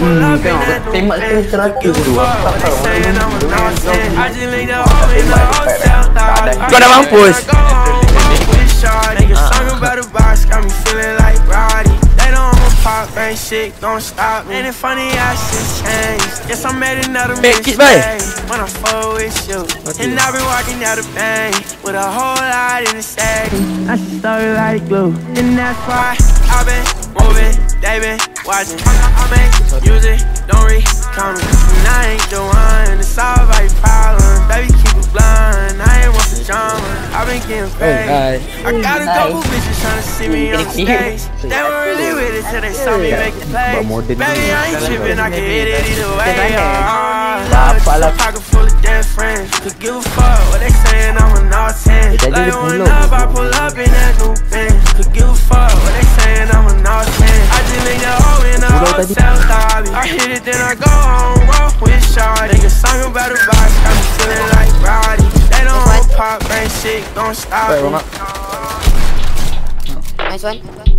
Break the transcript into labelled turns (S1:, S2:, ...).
S1: Hum, tem mais criatura aqui do lado, tá falando. Agora vamos pôs.
S2: Make it, vai.
S1: When I fall with you. And I've been walking out of pain with a whole lot in the sack. I should stuck like glue, and that's why I've been moving. They been watching. I make music, don't read comments. And I ain't the one to solve all your problems. Baby, keep it blunt. I ain't want the drama. I've been getting paid.
S2: Alright.
S1: I got a couple bitches trying to see me on the stage. They were really with it till they saw me make a play. Baby, I ain't tripping, I can hit it either way. Oh,
S3: Dapat lah.
S1: pocket full of dead friends. Could give a fuck what they saying, I'm a not 10.
S3: jadi
S1: Like
S3: dia
S1: one up, I pull up in that new Benz. Could give a fuck what they saying, I'm a not 10. I just leave the hoe in the
S3: Pulau tadi.
S1: hotel lobby. I hit it, then I go home, roll with Shawty. Nigga song about the box, got me feeling like Roddy. They don't want pop, ain't shit gon' stop
S2: Baik,
S1: me.
S4: Nice one.